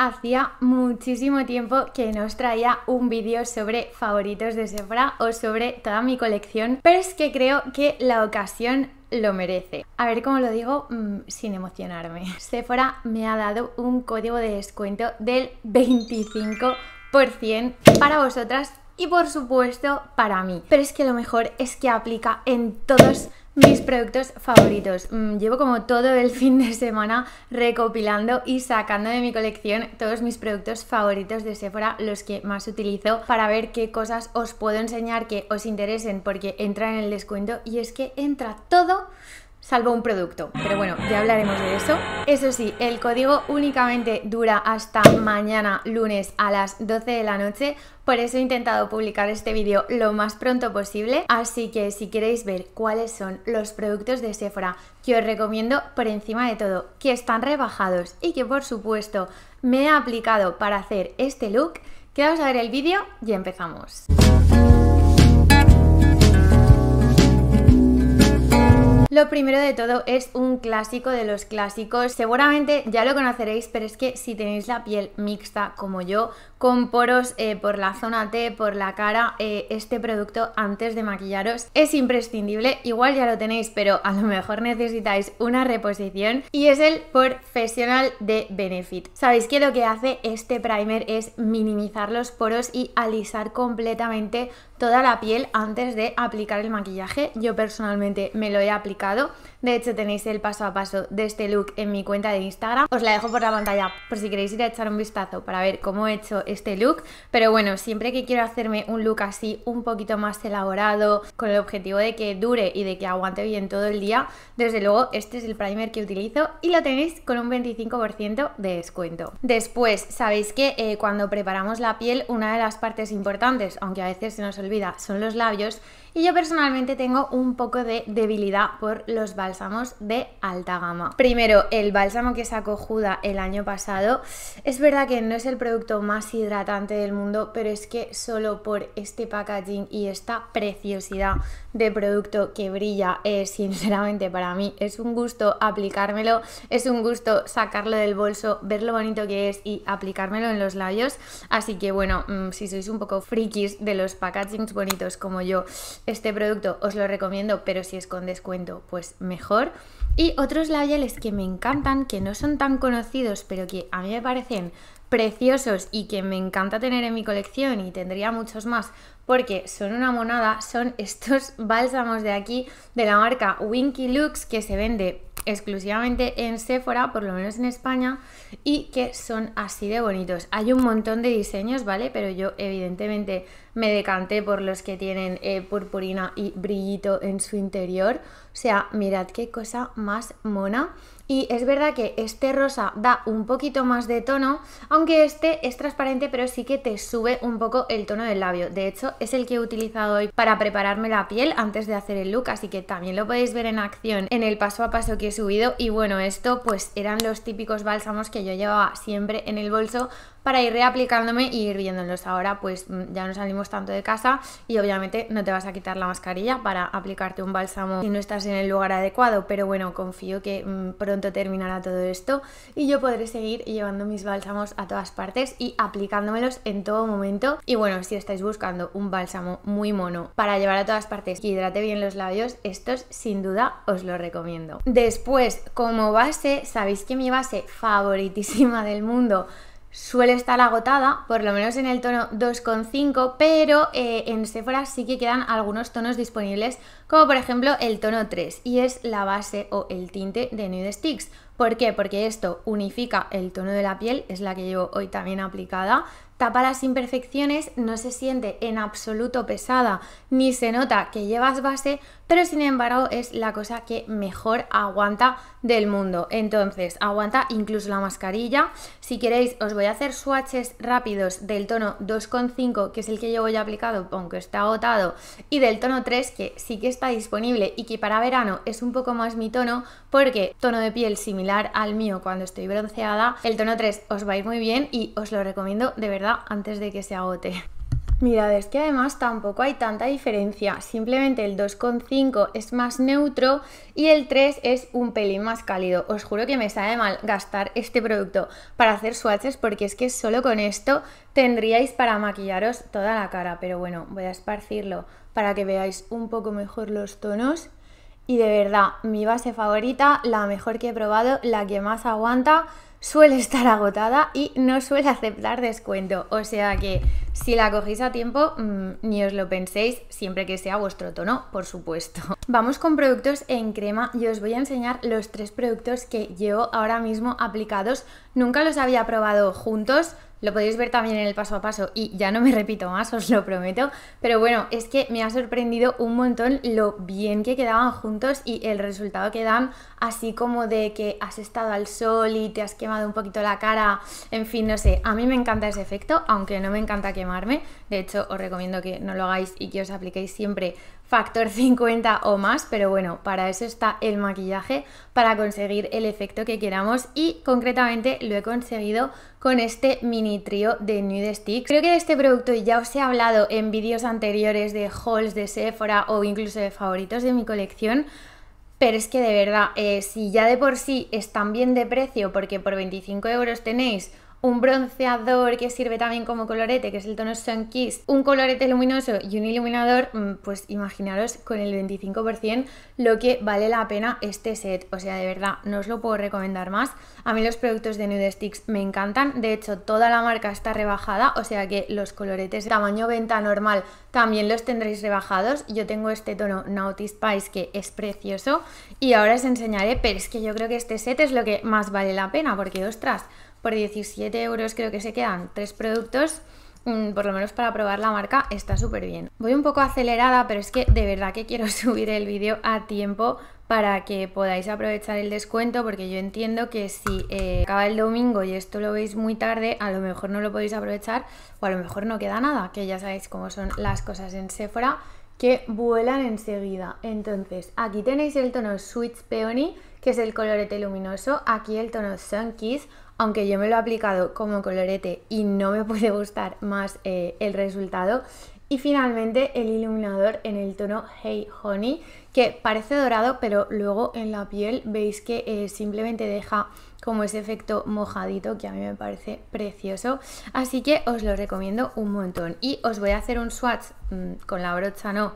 Hacía muchísimo tiempo que no os traía un vídeo sobre favoritos de Sephora o sobre toda mi colección, pero es que creo que la ocasión lo merece. A ver cómo lo digo mm, sin emocionarme. Sephora me ha dado un código de descuento del 25% para vosotras y por supuesto para mí. Pero es que lo mejor es que aplica en todos mis productos favoritos. Mm, llevo como todo el fin de semana recopilando y sacando de mi colección todos mis productos favoritos de Sephora, los que más utilizo, para ver qué cosas os puedo enseñar que os interesen porque entran en el descuento y es que entra todo salvo un producto. Pero bueno, ya hablaremos de eso. Eso sí, el código únicamente dura hasta mañana lunes a las 12 de la noche. Por eso he intentado publicar este vídeo lo más pronto posible. Así que si queréis ver cuáles son los productos de Sephora que os recomiendo por encima de todo, que están rebajados y que por supuesto me he aplicado para hacer este look, quedaos a ver el vídeo y empezamos. Lo primero de todo es un clásico de los clásicos. Seguramente ya lo conoceréis, pero es que si tenéis la piel mixta como yo, con poros eh, por la zona T, por la cara, eh, este producto antes de maquillaros es imprescindible. Igual ya lo tenéis, pero a lo mejor necesitáis una reposición y es el Professional de Benefit. Sabéis que lo que hace este primer es minimizar los poros y alisar completamente toda la piel antes de aplicar el maquillaje. Yo personalmente me lo he aplicado. De hecho, tenéis el paso a paso de este look en mi cuenta de Instagram. Os la dejo por la pantalla por si queréis ir a echar un vistazo para ver cómo he hecho este look. Pero bueno, siempre que quiero hacerme un look así un poquito más elaborado, con el objetivo de que dure y de que aguante bien todo el día, desde luego este es el primer que utilizo y lo tenéis con un 25% de descuento. Después, sabéis que eh, cuando preparamos la piel, una de las partes importantes, aunque a veces se nos olvida, son los labios y yo personalmente tengo un poco de debilidad por los bálsamos de alta gama. Primero, el bálsamo que sacó Juda el año pasado, es verdad que no es el producto más hidratante del mundo, pero es que solo por este packaging y esta preciosidad de producto que brilla, es sinceramente para mí es un gusto aplicármelo, es un gusto sacarlo del bolso, ver lo bonito que es y aplicármelo en los labios. Así que bueno, mm, si sois un poco frikis de los bonitos como yo, este producto os lo recomiendo, pero si es con descuento, pues mejor. Y otros labiales que me encantan, que no son tan conocidos, pero que a mí me parecen preciosos y que me encanta tener en mi colección y tendría muchos más porque son una monada, son estos bálsamos de aquí de la marca Winky Looks que se vende exclusivamente en Sephora, por lo menos en España, y que son así de bonitos. Hay un montón de diseños, ¿vale? Pero yo evidentemente me decanté por los que tienen eh, purpurina y brillito en su interior. O sea, mirad qué cosa más mona. Y es verdad que este rosa da un poquito más de tono, aunque este es transparente, pero sí que te sube un poco el tono del labio. De hecho, es el que he utilizado hoy para prepararme la piel antes de hacer el look, así que también lo podéis ver en acción en el paso a paso que he subido. Y bueno, esto pues eran los típicos bálsamos que yo llevaba siempre en el bolso para ir reaplicándome y ir viéndolos. Ahora pues mm, ya no salimos tanto de casa y obviamente no te vas a quitar la mascarilla para aplicarte un bálsamo si no estás en el lugar adecuado, pero bueno, confío que mm, pronto terminará todo esto y yo podré seguir llevando mis bálsamos a todas partes y aplicándomelos en todo momento. Y bueno, si estáis buscando un bálsamo muy mono para llevar a todas partes y hidrate bien los labios, estos sin duda os lo recomiendo. Después, como base, sabéis que mi base favoritísima del mundo suele estar agotada, por lo menos en el tono 2,5, pero eh, en Sephora sí que quedan algunos tonos disponibles, como por ejemplo el tono 3, y es la base o el tinte de Nude Sticks. ¿Por qué? Porque esto unifica el tono de la piel, es la que llevo hoy también aplicada, tapa las imperfecciones, no se siente en absoluto pesada, ni se nota que llevas base, pero sin embargo es la cosa que mejor aguanta del mundo. Entonces, aguanta incluso la mascarilla. Si queréis, os voy a hacer swatches rápidos del tono 2,5, que es el que llevo ya aplicado, aunque está agotado, y del tono 3, que sí que está disponible y que para verano es un poco más mi tono, porque tono de piel similar al mío cuando estoy bronceada, el tono 3 os va a ir muy bien y os lo recomiendo de verdad antes de que se agote. Mirad, es que además tampoco hay tanta diferencia, simplemente el 2,5 es más neutro y el 3 es un pelín más cálido. Os juro que me sabe mal gastar este producto para hacer swatches porque es que solo con esto tendríais para maquillaros toda la cara, pero bueno, voy a esparcirlo para que veáis un poco mejor los tonos. Y de verdad, mi base favorita, la mejor que he probado, la que más aguanta suele estar agotada y no suele aceptar descuento. O sea que si la cogéis a tiempo, mm, ni os lo penséis, siempre que sea vuestro tono, por supuesto. Vamos con productos en crema y os voy a enseñar los tres productos que llevo ahora mismo aplicados. Nunca los había probado juntos, lo podéis ver también en el paso a paso y ya no me repito más, os lo prometo. Pero bueno, es que me ha sorprendido un montón lo bien que quedaban juntos y el resultado que dan, así como de que has estado al sol y te has quemado un poquito la cara. En fin, no sé, a mí me encanta ese efecto, aunque no me encanta quemarme. De hecho, os recomiendo que no lo hagáis y que os apliquéis siempre factor 50 o más, pero bueno, para eso está el maquillaje, para conseguir el efecto que queramos y concretamente lo he conseguido con este mini trío de Nude Sticks. Creo que de este producto ya os he hablado en vídeos anteriores de hauls de Sephora o incluso de favoritos de mi colección, pero es que de verdad, eh, si ya de por sí están bien de precio, porque por 25 euros tenéis un bronceador que sirve también como colorete, que es el tono Sun Kiss, un colorete luminoso y un iluminador, mm, pues imaginaros con el 25% lo que vale la pena este set. O sea, de verdad, no os lo puedo recomendar más. A mí los productos de Nude Sticks me encantan. De hecho, toda la marca está rebajada, o sea que los coloretes de tamaño venta normal también los tendréis rebajados. Yo tengo este tono Naughty Spice que es precioso y ahora os enseñaré, pero es que yo creo que este set es lo que más vale la pena porque, ostras, por 17 euros creo que se quedan tres productos mm, por lo menos para probar la marca está súper bien. Voy un poco acelerada, pero es que de verdad que quiero subir el vídeo a tiempo para que podáis aprovechar el descuento, porque yo entiendo que si eh, acaba el domingo y esto lo veis muy tarde, a lo mejor no lo podéis aprovechar o a lo mejor no queda nada, que ya sabéis cómo son las cosas en Sephora, que vuelan enseguida. Entonces, aquí tenéis el tono Sweet Peony, que es el colorete luminoso, aquí el tono Sun Kiss, aunque yo me lo he aplicado como colorete y no me puede gustar más eh, el resultado. Y finalmente el iluminador en el tono Hey Honey, que parece dorado, pero luego en la piel veis que eh, simplemente deja como ese efecto mojadito que a mí me parece precioso. Así que os lo recomiendo un montón. Y os voy a hacer un swatch mm, con la brocha no,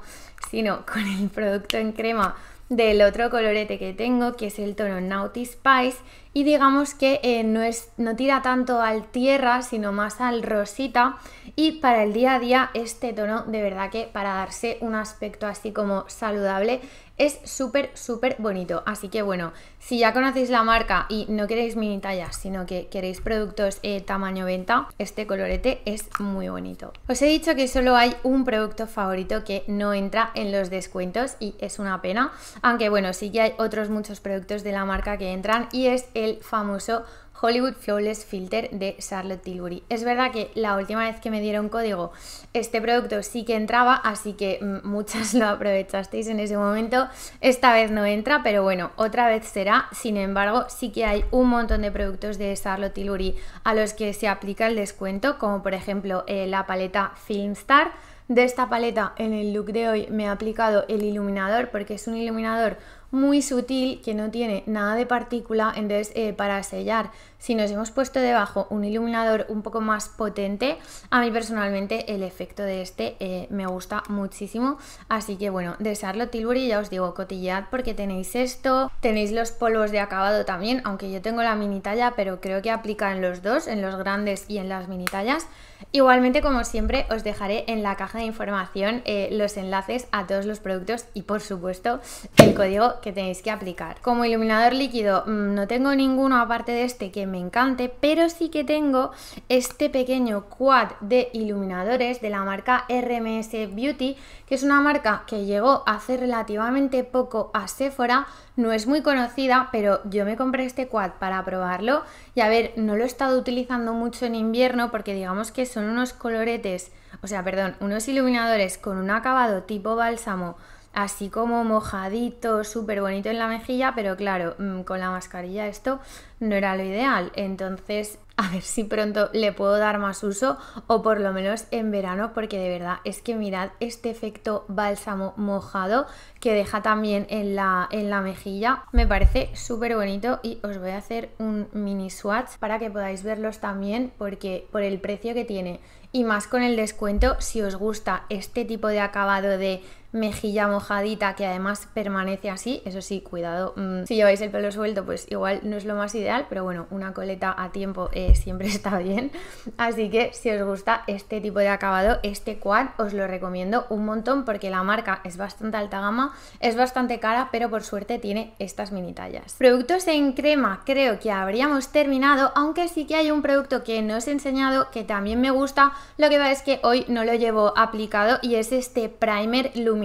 sino con el producto en crema del otro colorete que tengo, que es el tono Naughty Spice, y digamos que eh, no, es, no tira tanto al tierra, sino más al rosita, y para el día a día este tono de verdad que para darse un aspecto así como saludable es súper, súper bonito. Así que bueno, si ya conocéis la marca y no queréis mini tallas, sino que queréis productos eh, tamaño venta, este colorete es muy bonito. Os he dicho que solo hay un producto favorito que no entra en los descuentos y es una pena. Aunque bueno, sí que hay otros muchos productos de la marca que entran y es el famoso Hollywood Flawless Filter de Charlotte Tilbury. Es verdad que la última vez que me dieron código este producto sí que entraba, así que mm, muchas lo aprovechasteis en ese momento. Esta vez no entra, pero bueno, otra vez será. Sin embargo, sí que hay un montón de productos de Charlotte Tilbury a los que se aplica el descuento, como por ejemplo eh, la paleta Filmstar. De esta paleta en el look de hoy me he aplicado el iluminador porque es un iluminador muy sutil que no tiene nada de partícula, entonces eh, para sellar, si nos hemos puesto debajo un iluminador un poco más potente, a mí personalmente el efecto de este eh, me gusta muchísimo, así que bueno, de Charlotte Tilbury ya os digo, cotillad porque tenéis esto, tenéis los polvos de acabado también, aunque yo tengo la mini talla, pero creo que aplica en los dos, en los grandes y en las mini tallas. Igualmente, como siempre, os dejaré en la caja de información eh, los enlaces a todos los productos y por supuesto el código que tenéis que aplicar. Como iluminador líquido mm, no tengo ninguno aparte de este que me encante, pero sí que tengo este pequeño quad de iluminadores de la marca RMS Beauty, que es una marca que llegó hace relativamente poco a Sephora, no es muy conocida, pero yo me compré este quad para probarlo y a ver, no lo he estado utilizando mucho en invierno porque digamos que son unos coloretes, o sea, perdón, unos iluminadores con un acabado tipo bálsamo así como mojadito, súper bonito en la mejilla, pero claro, mm, con la mascarilla esto no era lo ideal. Entonces a ver si pronto le puedo dar más uso o por lo menos en verano porque de verdad es que mirad este efecto bálsamo mojado que deja también en la, en la mejilla. Me parece súper bonito y os voy a hacer un mini swatch para que podáis verlos también porque por el precio que tiene. Y más con el descuento si os gusta este tipo de acabado de mejilla mojadita que además permanece así. Eso sí, cuidado, mm, si lleváis el pelo suelto, pues igual no es lo más ideal, pero bueno, una coleta a tiempo eh, siempre está bien. Así que si os gusta este tipo de acabado, este quad os lo recomiendo un montón porque la marca es bastante alta gama, es bastante cara, pero por suerte tiene estas mini tallas. Productos en crema, creo que habríamos terminado, aunque sí que hay un producto que no os he enseñado que también me gusta, lo que pasa es que hoy no lo llevo aplicado y es este primer luminoso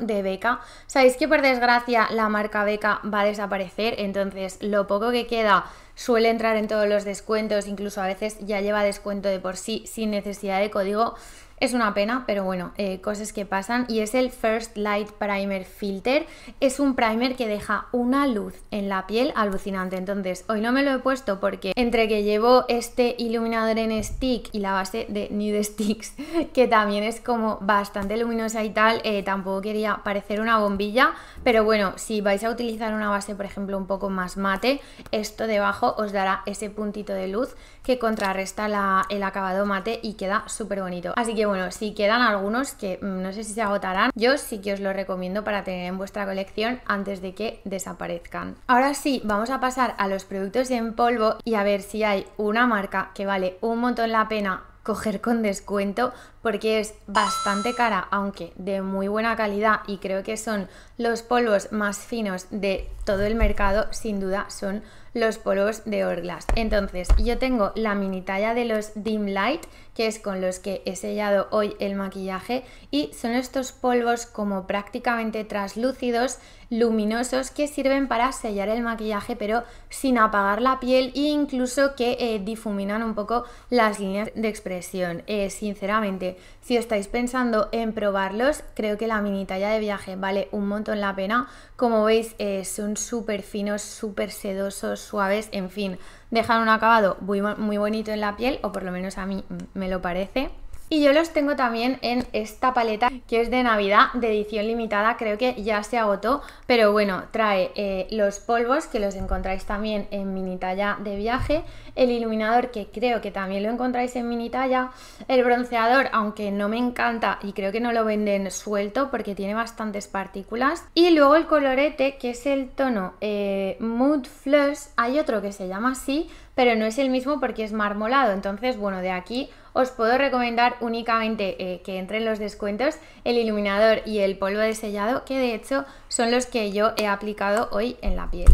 de Beca. Sabéis que por desgracia la marca Beca va a desaparecer, entonces lo poco que queda suele entrar en todos los descuentos, incluso a veces ya lleva descuento de por sí sin necesidad de código. Es una pena, pero bueno, eh, cosas que pasan. Y es el First Light Primer Filter. Es un primer que deja una luz en la piel alucinante. Entonces, hoy no me lo he puesto porque entre que llevo este iluminador en stick y la base de Nude Sticks, que también es como bastante luminosa y tal, eh, tampoco quería parecer una bombilla. Pero bueno, si vais a utilizar una base, por ejemplo, un poco más mate, esto debajo os dará ese puntito de luz que contrarresta el acabado mate y queda súper bonito. Así que bueno, si quedan algunos que mm, no sé si se agotarán, yo sí que os lo recomiendo para tener en vuestra colección antes de que desaparezcan. Ahora sí, vamos a pasar a los productos en polvo y a ver si hay una marca que vale un montón la pena coger con descuento porque es bastante cara, aunque de muy buena calidad y creo que son los polvos más finos de todo el mercado, sin duda son los polvos de Orglass. Entonces, yo tengo la mini talla de los Dim Light, que es con los que he sellado hoy el maquillaje, y son estos polvos como prácticamente translúcidos, luminosos, que sirven para sellar el maquillaje, pero sin apagar la piel e incluso que eh, difuminan un poco las líneas de expresión. Eh, sinceramente, si estáis pensando en probarlos, creo que la mini talla de viaje vale un montón la pena. Como veis, eh, son súper finos, súper sedosos, suaves, en fin, dejan un acabado muy, muy bonito en la piel, o por lo menos a mí me lo parece. Y yo los tengo también en esta paleta que es de Navidad, de edición limitada, creo que ya se agotó, pero bueno, trae eh, los polvos que los encontráis también en mini talla de viaje, el iluminador que creo que también lo encontráis en mini talla, el bronceador, aunque no me encanta y creo que no lo venden suelto porque tiene bastantes partículas, y luego el colorete que es el tono eh, Mood Flush, hay otro que se llama así, pero no es el mismo porque es marmolado, entonces bueno, de aquí os puedo recomendar únicamente eh, que entren los descuentos el iluminador y el polvo de sellado, que de hecho son los que yo he aplicado hoy en la piel.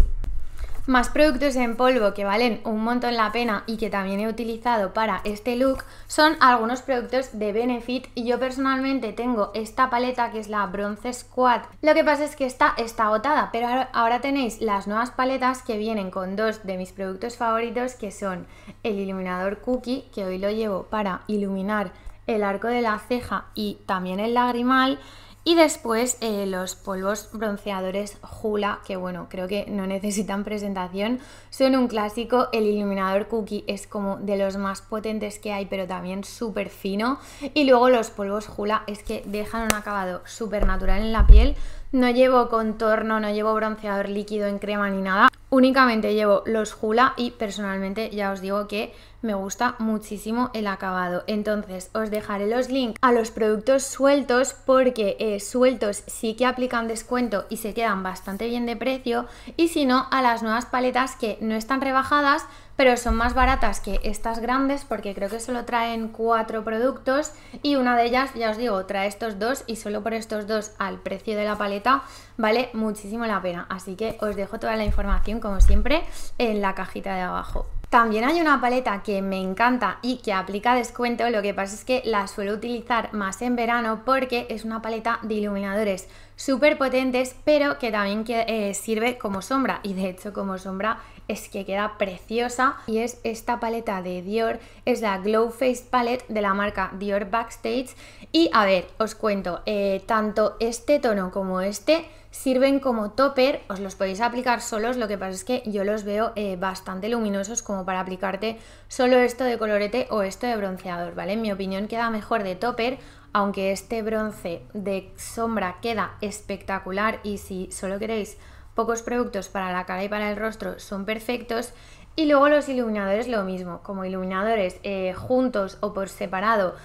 Más productos en polvo que valen un montón la pena y que también he utilizado para este look son algunos productos de Benefit y yo personalmente tengo esta paleta que es la Bronze Squad. Lo que pasa es que esta está agotada, pero ahora tenéis las nuevas paletas que vienen con dos de mis productos favoritos que son el iluminador Cookie, que hoy lo llevo para iluminar el arco de la ceja y también el lagrimal y después eh, los polvos bronceadores Hula, que bueno, creo que no necesitan presentación, son un clásico. El iluminador Cookie es como de los más potentes que hay, pero también súper fino. Y luego los polvos Hula es que dejan un acabado súper natural en la piel. No llevo contorno, no llevo bronceador líquido en crema ni nada. Únicamente llevo los Hula y personalmente ya os digo que me gusta muchísimo el acabado. Entonces os dejaré los links a los productos sueltos porque eh, sueltos sí que aplican descuento y se quedan bastante bien de precio y si no a las nuevas paletas que no están rebajadas pero son más baratas que estas grandes porque creo que solo traen cuatro productos y una de ellas, ya os digo, trae estos dos y solo por estos dos al precio de la paleta vale muchísimo la pena. Así que os dejo toda la información como siempre en la cajita de abajo. También hay una paleta que me encanta y que aplica descuento, lo que pasa es que la suelo utilizar más en verano porque es una paleta de iluminadores súper potentes, pero que también eh, sirve como sombra. Y de hecho como sombra es que queda preciosa. Y es esta paleta de Dior, es la Glow Face Palette de la marca Dior Backstage. Y a ver, os cuento, eh, tanto este tono como este sirven como topper, os los podéis aplicar solos, lo que pasa es que yo los veo eh, bastante luminosos como para aplicarte solo esto de colorete o esto de bronceador, ¿vale? En mi opinión queda mejor de topper, aunque este bronce de sombra queda espectacular y si solo queréis pocos productos para la cara y para el rostro son perfectos. Y luego los iluminadores lo mismo, como iluminadores eh, juntos o por separado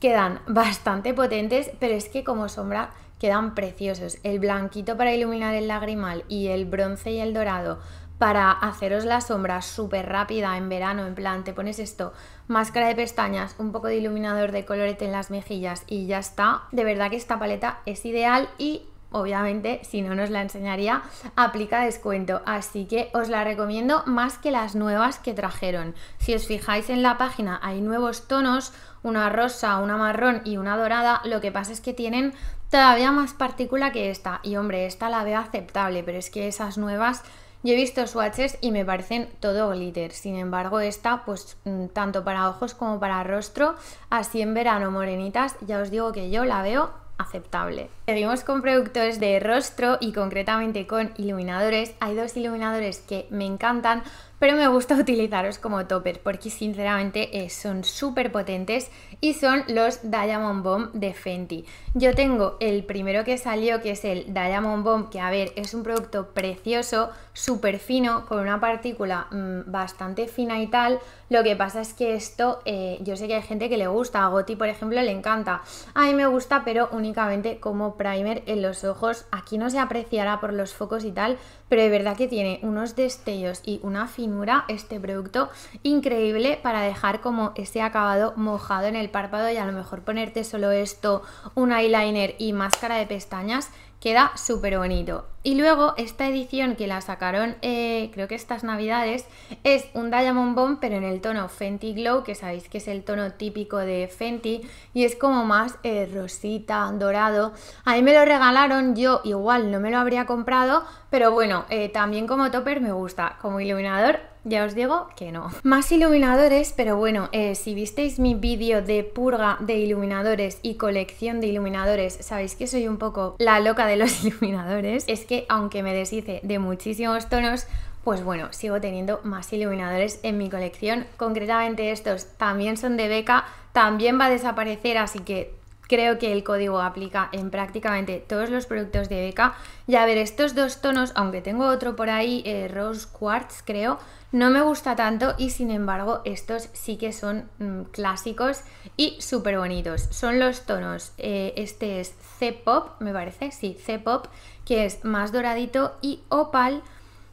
quedan bastante potentes, pero es que como sombra quedan preciosos. El blanquito para iluminar el lagrimal y el bronce y el dorado para haceros la sombra súper rápida en verano, en plan, te pones esto, máscara de pestañas, un poco de iluminador de colorete en las mejillas y ya está. De verdad que esta paleta es ideal y obviamente, si no nos la enseñaría, aplica descuento. Así que os la recomiendo más que las nuevas que trajeron. Si os fijáis en la página, hay nuevos tonos, una rosa, una marrón y una dorada. Lo que pasa es que tienen todavía más partícula que esta. Y hombre, esta la veo aceptable, pero es que esas nuevas... Yo he visto swatches y me parecen todo glitter. Sin embargo, esta, pues mm, tanto para ojos como para rostro, así en verano morenitas, ya os digo que yo la veo aceptable. Seguimos con productos de rostro y concretamente con iluminadores. Hay dos iluminadores que me encantan, pero me gusta utilizarlos como topper porque sinceramente eh, son súper potentes y son los Diamond Bomb de Fenty. Yo tengo el primero que salió que es el Diamond Bomb que a ver es un producto precioso, súper fino, con una partícula mm, bastante fina y tal. Lo que pasa es que esto, eh, yo sé que hay gente que le gusta, a Goti por ejemplo le encanta. A mí me gusta pero únicamente como primer en los ojos. Aquí no se apreciará por los focos y tal, pero de verdad que tiene unos destellos y una este producto increíble para dejar como ese acabado mojado en el párpado y a lo mejor ponerte solo esto, un eyeliner y máscara de pestañas queda súper bonito. Y luego esta edición que la sacaron eh, creo que estas navidades es un Diamond Bomb pero en el tono Fenty Glow que sabéis que es el tono típico de Fenty y es como más eh, rosita, dorado. A mí me lo regalaron, yo igual no me lo habría comprado pero bueno, eh, también como topper me gusta, como iluminador ya os digo que no. Más iluminadores, pero bueno, eh, si visteis mi vídeo de purga de iluminadores y colección de iluminadores, sabéis que soy un poco la loca de los iluminadores. Es que aunque me deshice de muchísimos tonos, pues bueno, sigo teniendo más iluminadores en mi colección. Concretamente estos también son de beca, también va a desaparecer, así que creo que el código aplica en prácticamente todos los productos de beca. Y a ver, estos dos tonos, aunque tengo otro por ahí, eh, Rose Quartz creo, no me gusta tanto y sin embargo estos sí que son mm, clásicos y súper bonitos. Son los tonos, eh, este es C-Pop, me parece, sí, C-Pop, que es más doradito y Opal,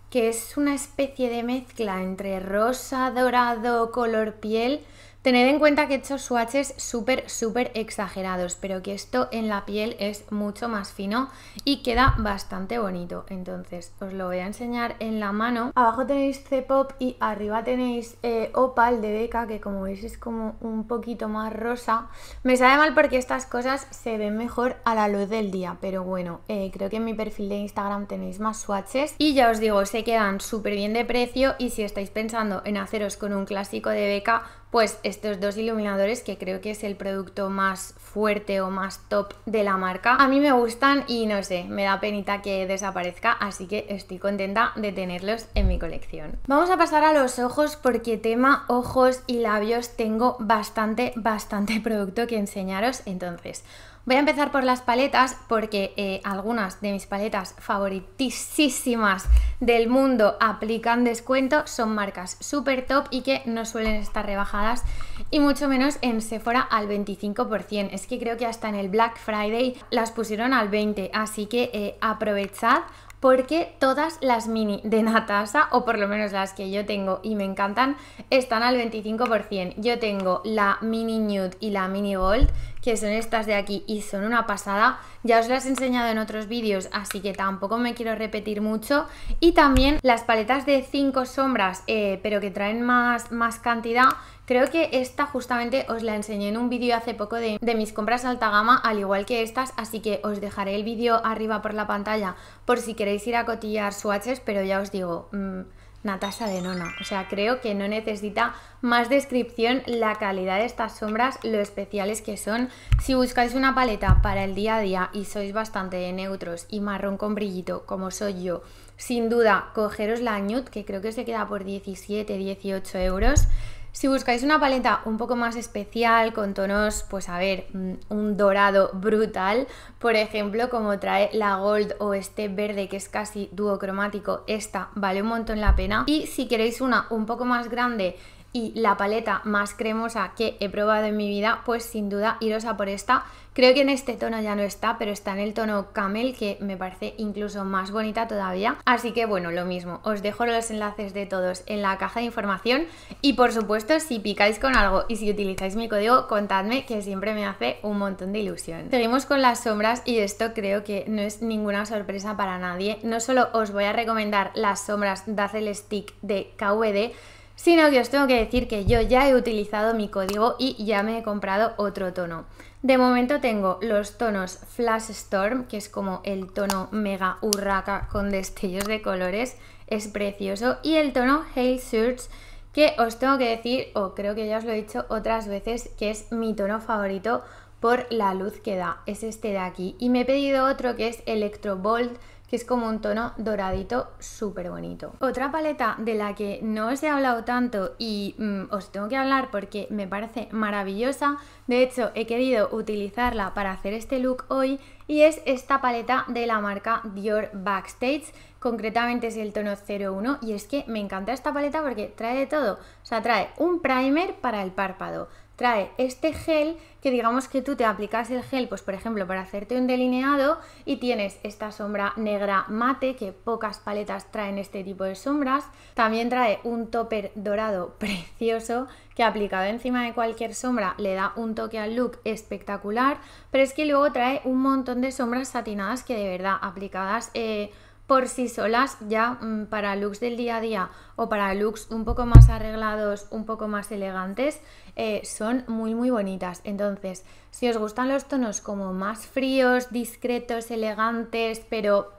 que es una especie de mezcla entre rosa, dorado, color piel Tened en cuenta que he hecho swatches súper, súper exagerados, pero que esto en la piel es mucho más fino y queda bastante bonito. Entonces, os lo voy a enseñar en la mano. Abajo tenéis C-Pop y arriba tenéis eh, Opal de Beca, que como veis es como un poquito más rosa. Me sabe mal porque estas cosas se ven mejor a la luz del día, pero bueno, eh, creo que en mi perfil de Instagram tenéis más swatches. Y ya os digo, se quedan súper bien de precio y si estáis pensando en haceros con un clásico de Beca, pues estos dos iluminadores que creo que es el producto más fuerte o más top de la marca. A mí me gustan y no sé, me da penita que desaparezca, así que estoy contenta de tenerlos en mi colección. Vamos a pasar a los ojos porque tema ojos y labios tengo bastante, bastante producto que enseñaros. Entonces, Voy a empezar por las paletas porque eh, algunas de mis paletas favoritísimas del mundo aplican descuento, son marcas super top y que no suelen estar rebajadas y mucho menos en Sephora al 25%. Es que creo que hasta en el Black Friday las pusieron al 20%, así que eh, aprovechad porque todas las mini de Natasha, o por lo menos las que yo tengo y me encantan, están al 25%. Yo tengo la mini nude y la mini gold, que son estas de aquí y son una pasada. Ya os las he enseñado en otros vídeos, así que tampoco me quiero repetir mucho. Y también las paletas de 5 sombras, eh, pero que traen más, más cantidad, Creo que esta justamente os la enseñé en un vídeo hace poco de, mis compras alta gama, al igual que estas, así que os dejaré el vídeo arriba por la pantalla por si queréis ir a cotillar swatches, pero ya os digo, mm, Natasha de Nona. O sea, creo que no necesita más descripción la calidad de estas sombras, lo especiales que son. Si buscáis una paleta para el día a día y sois bastante neutros y marrón con brillito, como soy yo, sin duda, cogeros la Nude, que creo que se queda por 17, 18 euros. Si buscáis una paleta un poco más especial, con tonos, pues a ver, mm, un dorado brutal, por ejemplo, como trae la Gold o este verde que es casi duocromático, esta vale un montón la pena. Y si queréis una un poco más grande y la paleta más cremosa que he probado en mi vida, pues sin duda iros a por esta. Creo que en este tono ya no está, pero está en el tono camel, que me parece incluso más bonita todavía. Así que bueno, lo mismo, os dejo los enlaces de todos en la caja de información y por supuesto si picáis con algo y si utilizáis mi código, contadme que siempre me hace un montón de ilusión. Seguimos con las sombras y esto creo que no es ninguna sorpresa para nadie. No solo os voy a recomendar las sombras Dazzle Stick de KVD, sino que os tengo que decir que yo ya he utilizado mi código y ya me he comprado otro tono. De momento tengo los tonos Flash Storm, que es como el tono mega urraca con destellos de colores, es precioso, y el tono Hail Surge, que os tengo que decir, o creo que ya os lo he dicho otras veces, que es mi tono favorito por la luz que da, es este de aquí. Y me he pedido otro que es Electro Bold, que es como un tono doradito súper bonito. Otra paleta de la que no os he hablado tanto y mm, os tengo que hablar porque me parece maravillosa, de hecho he querido utilizarla para hacer este look hoy y es esta paleta de la marca Dior Backstage, concretamente es el tono 01 y es que me encanta esta paleta porque trae de todo, o sea, trae un primer para el párpado, trae este gel que digamos que tú te aplicas el gel, pues por ejemplo, para hacerte un delineado y tienes esta sombra negra mate, que pocas paletas traen este tipo de sombras. También trae un topper dorado precioso que aplicado encima de cualquier sombra le da un toque al look espectacular, pero es que luego trae un montón de sombras satinadas que de verdad aplicadas... Eh, por sí solas ya mm, para looks del día a día o para looks un poco más arreglados, un poco más elegantes, eh, son muy muy bonitas. Entonces, si os gustan los tonos como más fríos, discretos, elegantes, pero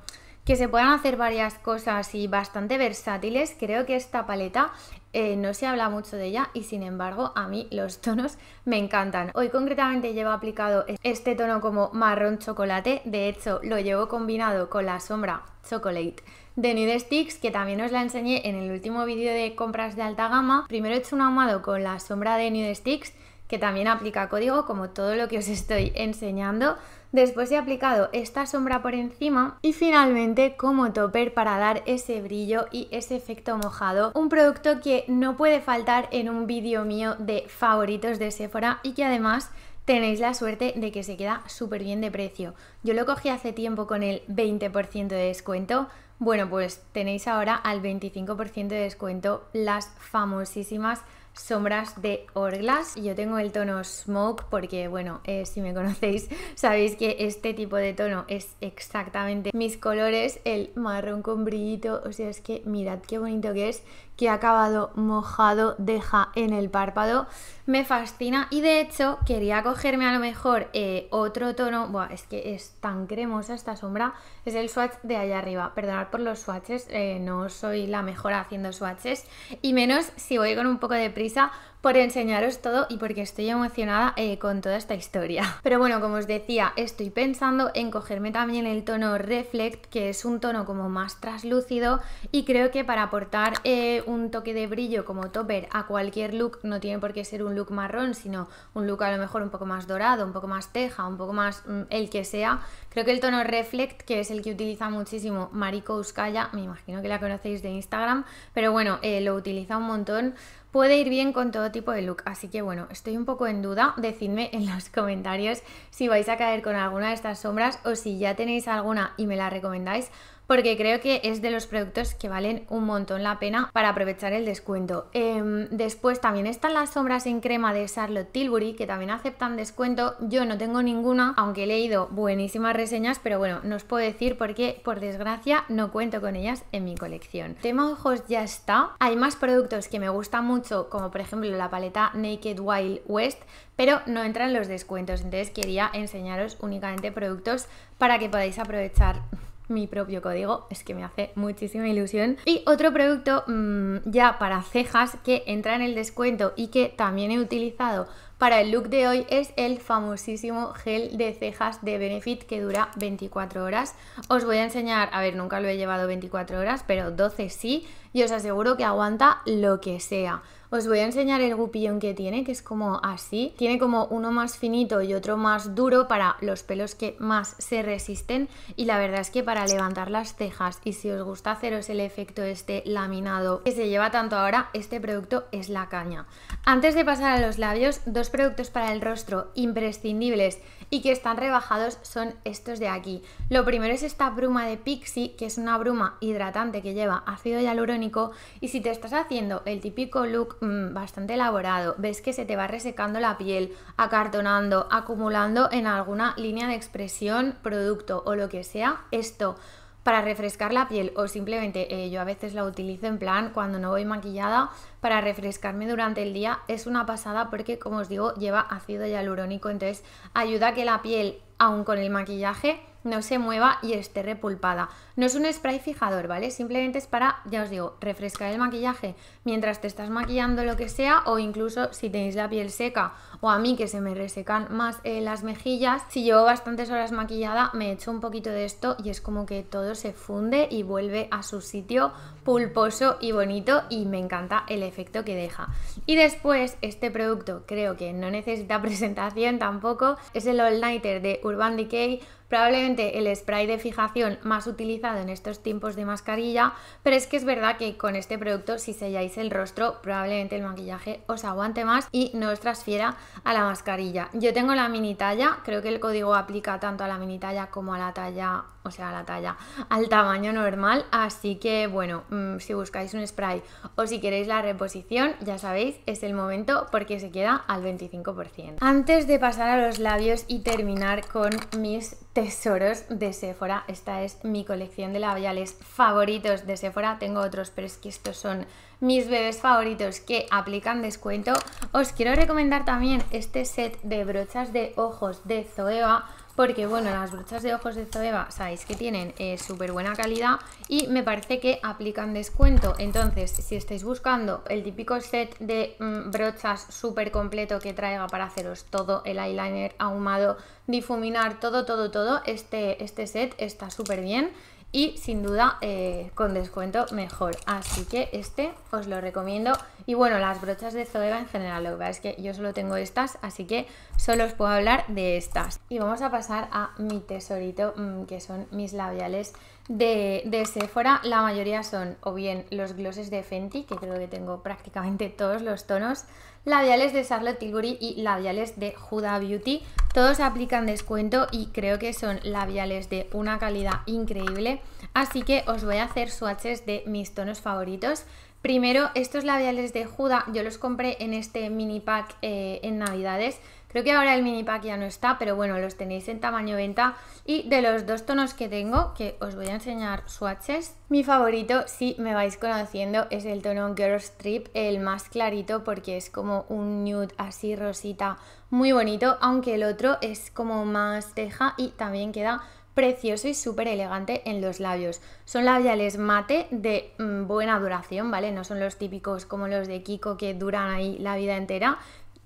que se puedan hacer varias cosas y bastante versátiles, creo que esta paleta eh, no se habla mucho de ella y sin embargo a mí los tonos me encantan. Hoy concretamente llevo aplicado este tono como marrón chocolate, de hecho lo llevo combinado con la sombra chocolate de Nude Sticks, que también os la enseñé en el último vídeo de compras de alta gama. Primero he hecho un ahumado con la sombra de Nude Sticks, que también aplica código, como todo lo que os estoy enseñando. Después he aplicado esta sombra por encima y finalmente como topper para dar ese brillo y ese efecto mojado. Un producto que no puede faltar en un vídeo mío de favoritos de Sephora y que además tenéis la suerte de que se queda súper bien de precio. Yo lo cogí hace tiempo con el 20% de descuento. Bueno, pues tenéis ahora al 25% de descuento las famosísimas sombras de Orglass. Yo tengo el tono Smoke porque, bueno, eh, si me conocéis sabéis que este tipo de tono es exactamente mis colores, el marrón con brillito, o sea, es que mirad qué bonito que es que ha acabado mojado deja en el párpado. Me fascina y de hecho quería cogerme a lo mejor eh, otro tono. Buah, es que es tan cremosa esta sombra. Es el swatch de allá arriba. Perdonad por los swatches, eh, no soy la mejor haciendo swatches. Y menos si voy con un poco de prisa por enseñaros todo y porque estoy emocionada eh, con toda esta historia. Pero bueno, como os decía, estoy pensando en cogerme también el tono Reflect, que es un tono como más traslúcido y creo que para aportar eh, un toque de brillo como topper a cualquier look, no tiene por qué ser un look marrón, sino un look a lo mejor un poco más dorado, un poco más teja, un poco más mm, el que sea, creo que el tono Reflect, que es el que utiliza muchísimo Mariko Uskaya, me imagino que la conocéis de Instagram, pero bueno, eh, lo utiliza un montón, puede ir bien con todo tipo de look. Así que bueno, estoy un poco en duda. Decidme en los comentarios si vais a caer con alguna de estas sombras o si ya tenéis alguna y me la recomendáis porque creo que es de los productos que valen un montón la pena para aprovechar el descuento. Em, después también están las sombras en crema de Charlotte Tilbury que también aceptan descuento. Yo no tengo ninguna, aunque he leído buenísimas reseñas, pero bueno, no os puedo decir porque por desgracia no cuento con ellas en mi colección. Tema ojos ya está. Hay más productos que me gustan mucho, como por ejemplo la paleta Naked Wild West, pero no entran los descuentos. Entonces quería enseñaros únicamente productos para que podáis aprovechar mi propio código, es que me hace muchísima ilusión. Y otro producto mm, ya para cejas que entra en el descuento y que también he utilizado para el look de hoy es el famosísimo gel de cejas de Benefit que dura 24 horas. Os voy a enseñar, a ver, nunca lo he llevado 24 horas, pero 12 sí, y os aseguro que aguanta lo que sea. Os voy a enseñar el gupillón que tiene, que es como así. Tiene como uno más finito y otro más duro para los pelos que más se resisten. Y la verdad es que para levantar las cejas y si os gusta haceros el efecto este laminado que se lleva tanto ahora, este producto es la caña. Antes de pasar a los labios, dos productos para el rostro imprescindibles y que están rebajados son estos de aquí. Lo primero es esta bruma de Pixie, que es una bruma hidratante que lleva ácido hialurónico y si te estás haciendo el típico look mm, bastante elaborado, ves que se te va resecando la piel, acartonando, acumulando en alguna línea de expresión, producto o lo que sea, esto para refrescar la piel o simplemente eh, yo a veces la utilizo en plan cuando no voy maquillada para refrescarme durante el día es una pasada porque como os digo lleva ácido hialurónico entonces ayuda a que la piel aun con el maquillaje no se mueva y esté repulpada. No es un spray fijador, ¿vale? Simplemente es para, ya os digo, refrescar el maquillaje mientras te estás maquillando lo que sea o incluso si tenéis la piel seca o a mí que se me resecan más eh, las mejillas, si llevo bastantes horas maquillada me echo un poquito de esto y es como que todo se funde y vuelve a su sitio pulposo y bonito y me encanta el efecto que deja. Y después este producto creo que no necesita presentación tampoco, es el All Nighter de Urban Decay probablemente el spray de fijación más utilizado en estos tiempos de mascarilla, pero es que es verdad que con este producto si selláis el rostro probablemente el maquillaje os aguante más y no os transfiera a la mascarilla. Yo tengo la mini talla, creo que el código aplica tanto a la mini talla como a la talla sea, la talla, al tamaño normal. Así que bueno, mm, si buscáis un spray o si queréis la reposición, ya sabéis, es el momento porque se queda al 25%. Antes de pasar a los labios y terminar con mis tesoros de Sephora, esta es mi colección de labiales favoritos de Sephora. Tengo otros, pero es que estos son mis bebés favoritos que aplican descuento. Os quiero recomendar también este set de brochas de ojos de Zoeva porque bueno, las brochas de ojos de Zoeva sabéis que tienen eh, súper buena calidad y me parece que aplican descuento. Entonces, si estáis buscando el típico set de mm, brochas súper completo que traiga para haceros todo el eyeliner ahumado, difuminar, todo, todo, todo, este, este set está súper bien y sin duda eh, con descuento mejor. Así que este os lo recomiendo. Y bueno, las brochas de Zoeva en general, lo que pasa es que yo solo tengo estas, así que solo os puedo hablar de estas. Y vamos a pasar a mi tesorito, mm, que son mis labiales de, de Sephora. La mayoría son o bien los glosses de Fenty, que creo que tengo prácticamente todos los tonos, labiales de Charlotte Tilbury y labiales de Huda Beauty. Todos aplican descuento y creo que son labiales de una calidad increíble. Así que os voy a hacer swatches de mis tonos favoritos. Primero, estos labiales de Huda, yo los compré en este mini pack eh, en Navidades. Creo que ahora el mini pack ya no está, pero bueno, los tenéis en tamaño venta. Y de los dos tonos que tengo, que os voy a enseñar swatches, mi favorito, si me vais conociendo, es el tono Girls Trip, el más clarito porque es como un nude así rosita muy bonito, aunque el otro es como más teja y también queda precioso y súper elegante en los labios. Son labiales mate de mm, buena duración, ¿vale? No son los típicos como los de Kiko que duran ahí la vida entera,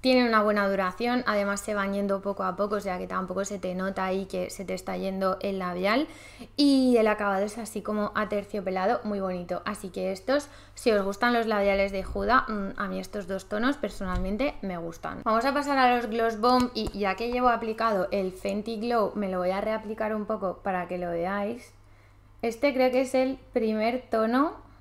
tienen una buena duración, además se van yendo poco a poco, o sea que tampoco se te nota ahí que se te está yendo el labial. Y el acabado es así como aterciopelado, muy bonito. Así que estos, si os gustan los labiales de Juda, mm, a mí estos dos tonos personalmente me gustan. Vamos a pasar a los Gloss Bomb y ya que llevo aplicado el Fenty Glow, me lo voy a reaplicar un poco para que lo veáis. Este creo que es el primer tono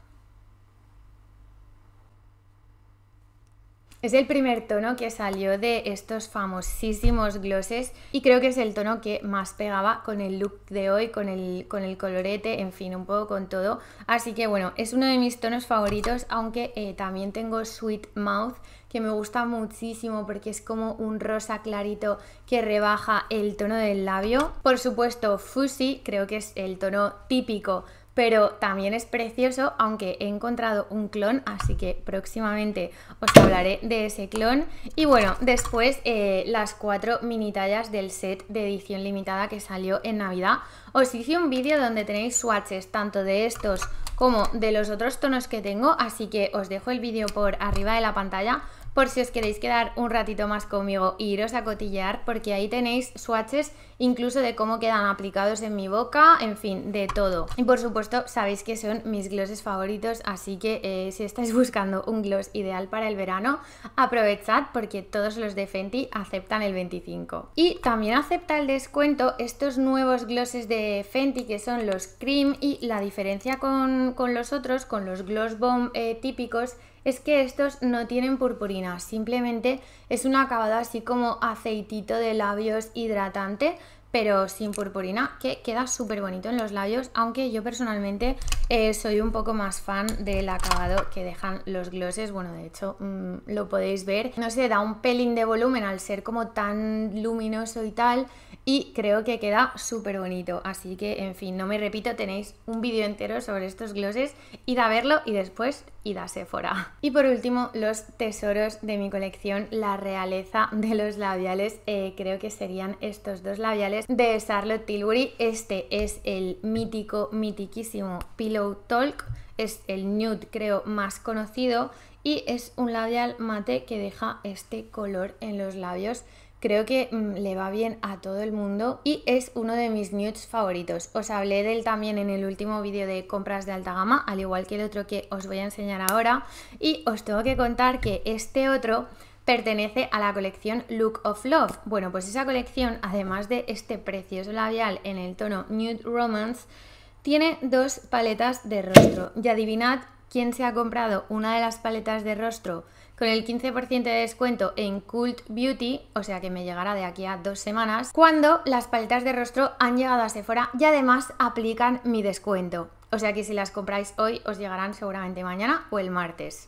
Es el primer tono que salió de estos famosísimos glosses y creo que es el tono que más pegaba con el look de hoy, con el, con el colorete, en fin, un poco con todo. Así que bueno, es uno de mis tonos favoritos, aunque eh, también tengo Sweet Mouth que me gusta muchísimo porque es como un rosa clarito que rebaja el tono del labio. Por supuesto, Fussy creo que es el tono típico pero también es precioso, aunque he encontrado un clon, así que próximamente os hablaré de ese clon. Y bueno, después eh, las cuatro mini tallas del set de edición limitada que salió en Navidad. Os hice un vídeo donde tenéis swatches tanto de estos como de los otros tonos que tengo, así que os dejo el vídeo por arriba de la pantalla por si os queréis quedar un ratito más conmigo e iros a cotillear, porque ahí tenéis swatches incluso de cómo quedan aplicados en mi boca, en fin, de todo. Y por supuesto, sabéis que son mis glosses favoritos, así que eh, si estáis buscando un gloss ideal para el verano, aprovechad porque todos los de Fenty aceptan el 25. Y también acepta el descuento estos nuevos glosses de Fenty que son los Cream y la diferencia con, los otros, con los Gloss Bomb eh, típicos, es que estos no tienen purpurina, simplemente es un acabado así como aceitito de labios hidratante, pero sin purpurina, que queda súper bonito en los labios, aunque yo personalmente eh, soy un poco más fan del acabado que dejan los glosses, bueno, de hecho mm, lo podéis ver, no sé, da un pelín de volumen al ser como tan luminoso y tal, y creo que queda súper bonito, así que en fin, no me repito, tenéis un vídeo entero sobre estos glosses, id a verlo y después id a Sephora. Y por último, los tesoros de mi colección, la realeza de los labiales, eh, creo que serían estos dos labiales de Charlotte Tilbury. Este es el mítico, mitiquísimo Pillow Talk. Es el nude, creo, más conocido. Y es un labial mate que deja este color en los labios. Creo que mm, le va bien a todo el mundo y es uno de mis nudes favoritos. Os hablé de él también en el último vídeo de compras de alta gama, al igual que el otro que os voy a enseñar ahora. Y os tengo que contar que este otro pertenece a la colección Look of Love. Bueno, pues esa colección, además de este precioso labial en el tono Nude Romance, tiene dos paletas de rostro. Y adivinad quién se ha comprado una de las paletas de rostro con el 15% de descuento en Cult Beauty, o sea que me llegará de aquí a dos semanas, cuando las paletas de rostro han llegado a Sephora y además aplican mi descuento. O sea que si las compráis hoy os llegarán seguramente mañana o el martes.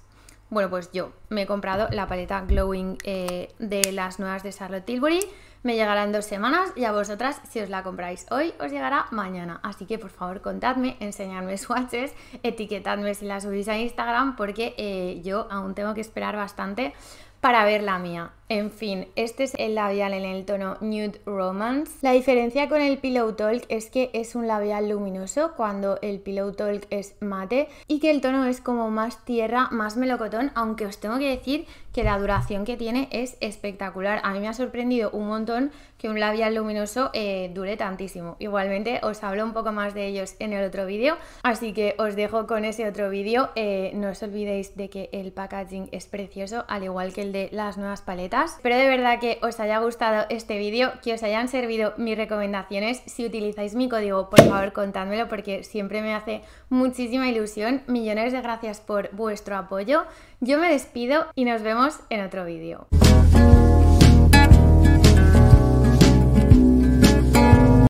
Bueno, pues yo me he comprado la paleta Glowing eh, de las nuevas de Charlotte Tilbury. Me llegará en dos semanas y a vosotras, si os la compráis hoy, os llegará mañana. Así que por favor contadme, enseñadme swatches, etiquetadme si la subís a Instagram porque eh, yo aún tengo que esperar bastante para ver la mía. En fin, este es el labial en el tono Nude Romance. La diferencia con el Pillow Talk es que es un labial luminoso cuando el Pillow Talk es mate y que el tono es como más tierra, más melocotón, aunque os tengo que decir que la duración que tiene es espectacular. A mí me ha sorprendido un montón que un labial luminoso eh, dure tantísimo. Igualmente os hablo un poco más de ellos en el otro vídeo, así que os dejo con ese otro vídeo. Eh, no os olvidéis de que el packaging es precioso, al igual que el de las nuevas paletas Espero de verdad que os haya gustado este vídeo, que os hayan servido mis recomendaciones. Si utilizáis mi código, por favor contádmelo porque siempre me hace muchísima ilusión. Millones de gracias por vuestro apoyo. Yo me despido y nos vemos en otro vídeo.